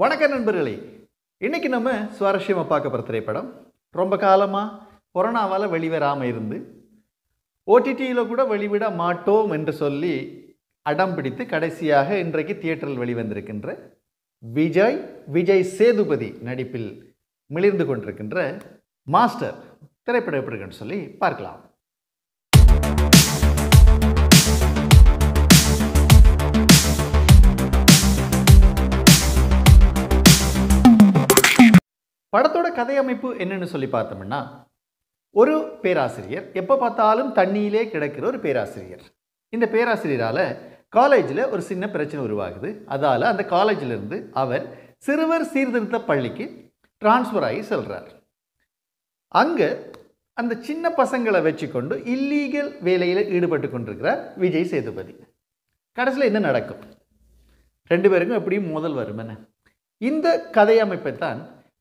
வணக்கம் நண்பர்களே. இன்னைக்கு நம்ம சுவாரஸ்யமாக பார்க்க போகிற திரைப்படம். ரொம்ப காலமாக கொரோனாவால் வெளிவராமல் இருந்து ஓடிடியில் கூட வெளிவிட மாட்டோம் என்று சொல்லி அடம் பிடித்து கடைசியாக இன்றைக்கு தியேட்டரில் வெளிவந்திருக்கின்ற விஜய் விஜய் சேதுபதி நடிப்பில் மிளிர்ந்து கொண்டிருக்கின்ற மாஸ்டர் திரைப்படம் எப்படி இருக்குன்னு சொல்லி பார்க்கலாம். படத்தோட கதையமைப்பு என்னன்னு சொல்லி பார்த்தோம்னா ஒரு பேராசிரியர் எப்போ பார்த்தாலும் தண்ணியிலே கிடக்கிற ஒரு பேராசிரியர். இந்த பேராசிரியரால் காலேஜில் ஒரு சின்ன பிரச்சனை உருவாகுது. அதால் அந்த காலேஜில் இருந்து அவர் சிறுவர் சீர்திருத்த பள்ளிக்கு டிரான்ஸ்ஃபர் ஆகி செல்கிறார் அங்கே அந்த சின்ன பசங்களை வச்சுக்கொண்டு இல்லீகல் வேலையில் ஈடுபட்டு கொண்டிருக்கிறார் விஜய் சேதுபதி. கடைசியில் என்ன நடக்கும்? ரெண்டு பேருக்கும் எப்படியும் முதல் வருமென. இந்த கதையமைப்பை தான்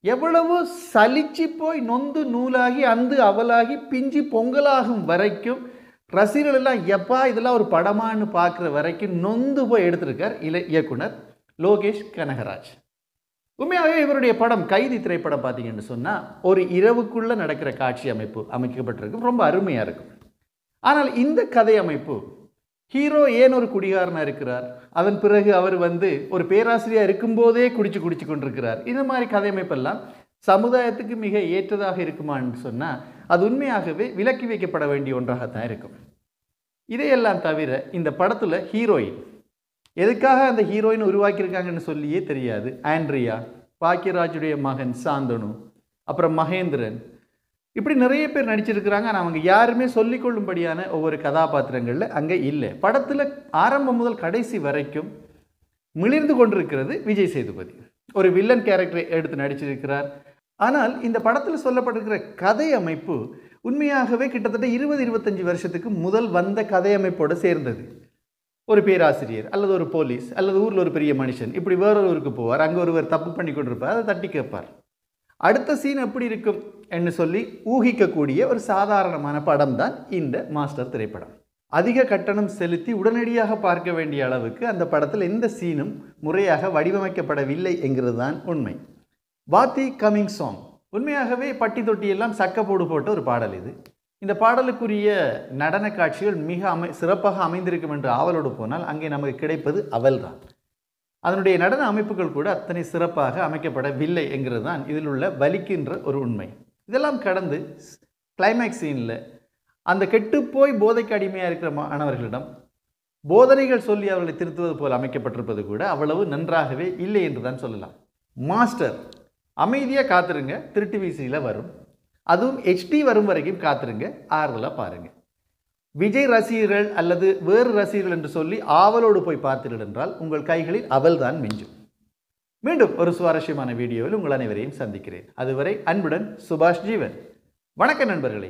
எவ்வளவு சலிச்சு போய் நொந்து நூலாகி அந்து அவலாகி பிஞ்சி பொங்கலாகும் வரைக்கும் ரசிகர்கள் எல்லாம் எப்பா இதெல்லாம் ஒரு படமான்னு பார்க்குற வரைக்கும் நொந்து போய் எடுத்திருக்கார் இல இயக்குனர் லோகேஷ் கனகராஜ். உண்மையாகவே இவருடைய படம் கைதி திரைப்படம் பார்த்தீங்கன்னு சொன்னால் ஒரு இரவுக்குள்ளே நடக்கிற காட்சி அமைப்பு அமைக்கப்பட்டிருக்கும். ரொம்ப அருமையாக இருக்கும். ஆனால் இந்த கதை அமைப்பு ஹீரோ ஏன் ஒரு குடிகாரனாக இருக்கிறார்? அதன் பிறகு அவர் வந்து ஒரு பேராசிரியர் இருக்கும்போதே குடிச்சு குடிச்சு கொண்டிருக்கிறார். இந்த மாதிரி கதையமைப்பெல்லாம் சமுதாயத்துக்கு மிக ஏற்றதாக இருக்குமான்னு சொன்னால் அது உண்மையாகவே விலக்கி வைக்கப்பட வேண்டிய ஒன்றாகத்தான் இருக்கும். இதையெல்லாம் தவிர இந்த படத்தில் ஹீரோயின். எதுக்காக அந்த ஹீரோயின் உருவாக்கியிருக்காங்கன்னு சொல்லியே தெரியாது. ஆண்ட்ரியா பாக்கியராஜுடைய மகன் சாந்தனு அப்புறம் மகேந்திரன் இப்படி நிறைய பேர் நடிச்சிருக்கிறாங்க. ஆனால் அவங்க யாருமே சொல்லிக்கொள்ளும்படியான ஒவ்வொரு கதாபாத்திரங்களில் அங்கே இல்லை. படத்தில் ஆரம்பம் முதல் கடைசி வரைக்கும் மிளிர்ந்து கொண்டிருக்கிறது விஜய் சேதுபதி. ஒரு வில்லன் கேரக்டரை எடுத்து நடிச்சிருக்கிறார். ஆனால் இந்த படத்தில் சொல்லப்பட்டிருக்கிற கதை அமைப்பு உண்மையாகவே கிட்டத்தட்ட இருபது இருபத்தஞ்சி வருஷத்துக்கு முதல் வந்த கதை அமைப்போடு சேர்ந்தது. ஒரு பேராசிரியர் அல்லது ஒரு போலீஸ் அல்லது ஊரில் ஒரு பெரிய மனுஷன் இப்படி வேறொரு ஊருக்கு போவார். அங்கே ஒருவர் தப்பு பண்ணி கொண்டிருப்பார் அதை தட்டி கேட்பார். அடுத்த சீன் எப்படி இருக்கும்? என்று சொல்லி ஊகிக்கக்கூடிய ஒரு சாதாரணமான படம் தான் இந்த மாஸ்டர் திரைப்படம். அதிக கட்டணம் செலுத்தி உடனடியாக பார்க்க வேண்டிய அளவுக்கு அந்த படத்தில் எந்த சீனும் முறையாக வடிவமைக்கப்படவில்லை என்கிறது தான் உண்மை. Vaathi coming song. உண்மையாகவே பட்டி தொட்டி எல்லாம் சக்க போடு போட்ட ஒரு பாடல் இது. இந்த பாடலுக்குரிய நடன காட்சிகள் மிக அமை சிறப்பாக அமைந்திருக்கும் என்று ஆவலோடு போனால் அங்கே நமக்கு கிடைப்பது அவல்தான் அதனுடைய நடன அமைப்புகள் கூட அத்தனை சிறப்பாக அமைக்கப்படவில்லை என்கிறது தான் இதில் உள்ள வலிக்கின்ற ஒரு உண்மை. இதெல்லாம் கடந்து கிளைமேக்ஸ் சீனில் அந்த கெட்டுப்போய் போதைக்கு அடிமையாக இருக்கிற மாணவர்களிடம் போதனைகள் சொல்லி அவர்களை திருத்துவது போல் அமைக்கப்பட்டிருப்பது கூட அவ்வளவு நன்றாகவே இல்லை என்று தான் சொல்லலாம். மாஸ்டர் அமைதியாக காத்துருங்க. திருட்டு வீசியில் வரும். அதுவும் ஹெச்டி வரும் வரைக்கும் காத்துருங்க. ஆறுதலாக பாருங்கள் விஜய் ரசிகர்கள் அல்லது வேறு ரசிகர்கள் என்று சொல்லி ஆவலோடு போய் பார்த்தீர்கள் என்றால் உங்கள் கைகளில் அவல் தான் மிஞ்சும். மீண்டும் ஒரு சுவாரஸ்யமான வீடியோவில் உங்கள் அனைவரையும் சந்திக்கிறேன். அதுவரை அன்புடன் சுபாஷ் ஜீவன். வணக்க நண்பர்களே.